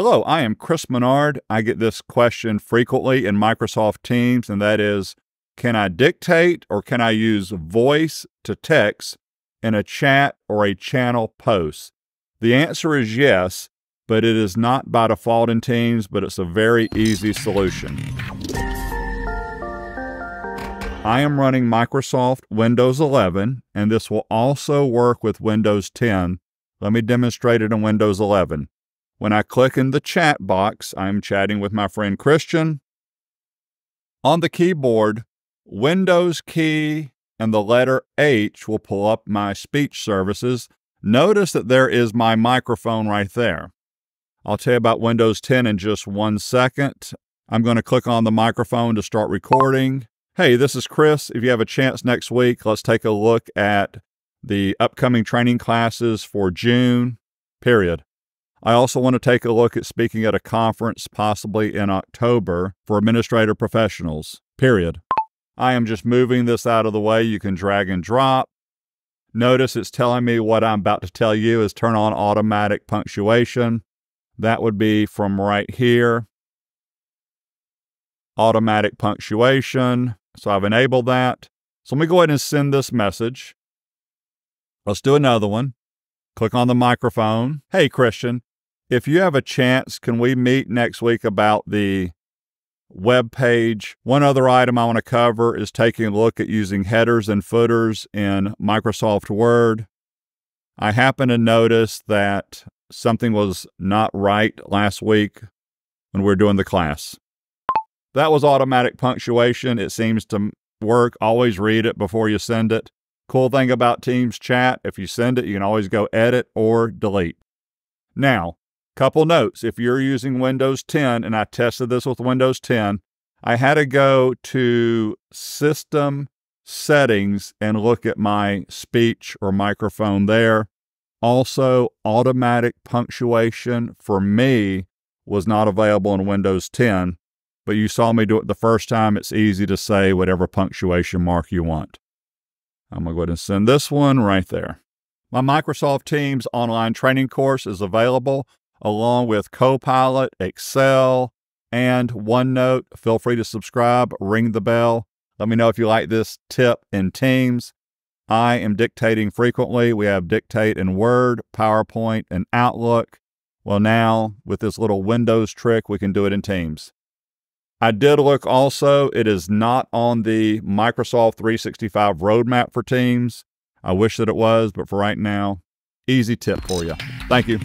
Hello, I am Chris Menard. I get this question frequently in Microsoft Teams, and that is Can I dictate or can I use voice to text in a chat or a channel post? The answer is yes, but it is not by default in Teams, but it's a very easy solution. I am running Microsoft Windows 11, and this will also work with Windows 10. Let me demonstrate it in Windows 11. When I click in the chat box, I'm chatting with my friend Christian. On the keyboard, Windows key and the letter H will pull up my speech services. Notice that there is my microphone right there. I'll tell you about Windows 10 in just one second. I'm going to click on the microphone to start recording. Hey, this is Chris. If you have a chance next week, let's take a look at the upcoming training classes for June, period. I also want to take a look at speaking at a conference possibly in October for administrator professionals, period. I am just moving this out of the way. You can drag and drop. Notice it's telling me what I'm about to tell you is turn on automatic punctuation. That would be from right here. Automatic punctuation. So I've enabled that. So let me go ahead and send this message. Let's do another one. Click on the microphone. Hey, Christian, if you have a chance, can we meet next week about the web page? One other item I want to cover is taking a look at using headers and footers in Microsoft Word. I happen to notice that something was not right last week when we were doing the class. That was automatic punctuation. It seems to work. Always read it before you send it. Cool thing about Teams chat, if you send it, you can always go edit or delete. Now, Couple notes if you're using Windows 10, and I tested this with Windows 10, I had to go to System Settings and look at my speech or microphone there. Also, automatic punctuation for me was not available in Windows 10, but you saw me do it the first time. It's easy to say whatever punctuation mark you want. I'm going to go ahead and send this one right there. My Microsoft Teams online training course is available along with Copilot, Excel, and OneNote. Feel free to subscribe, ring the bell. Let me know if you like this tip in Teams. I am dictating frequently. We have dictate in Word, PowerPoint, and Outlook. Well, now with this little Windows trick, we can do it in Teams. I did look also, it is not on the Microsoft 365 roadmap for Teams. I wish that it was, but for right now, easy tip for you. Thank you.